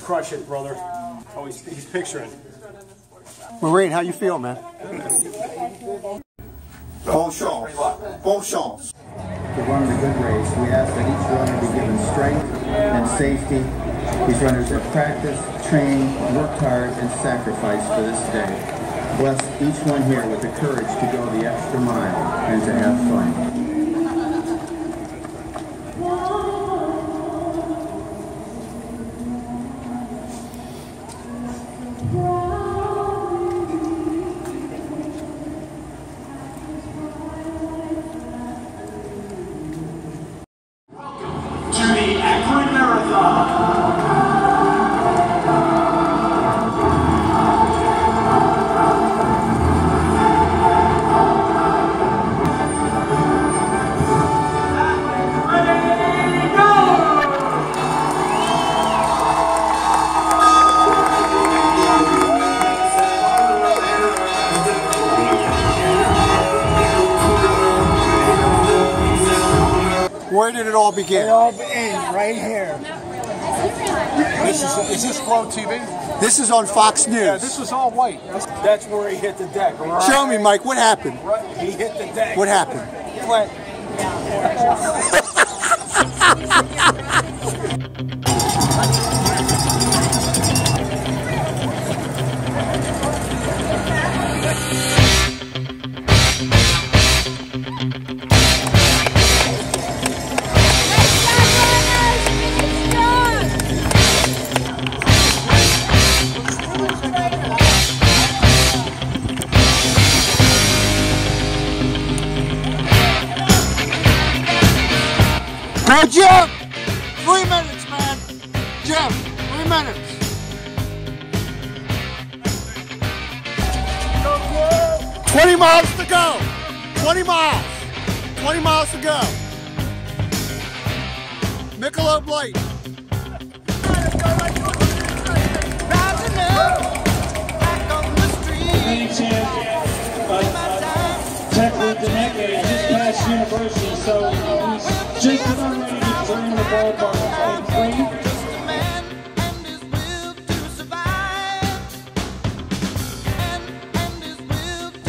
Crush it, brother. Oh, he's, he's picturing. Marine, how you feel, man? Bon chance. Bon chance. to run the good race. We ask that each runner be given strength and safety. These runners have practiced, trained, worked hard, and sacrificed for this day. Bless each one here with the courage to go the extra mile and to have fun. To the Akron Marathon. Where did it all begin? It all ends right here. This is, is this Glow TV? This is on Fox News. Yeah, this was all white. That's where he hit the deck. Right? Show me, Mike, what happened? He hit the deck. What happened? What? Now, Jim! Three minutes, man! Jim, three minutes. Twenty miles to go. Twenty miles. Twenty miles to go. Michelob Light.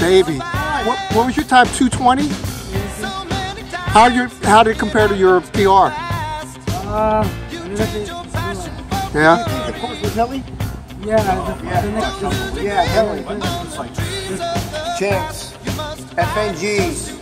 Baby. What, what was your time? 220? How your how did it compare to your PR? Uh, yeah? The course with Hilly? Yeah, the, the next, the, Yeah, Hilly. Chance. FNGs.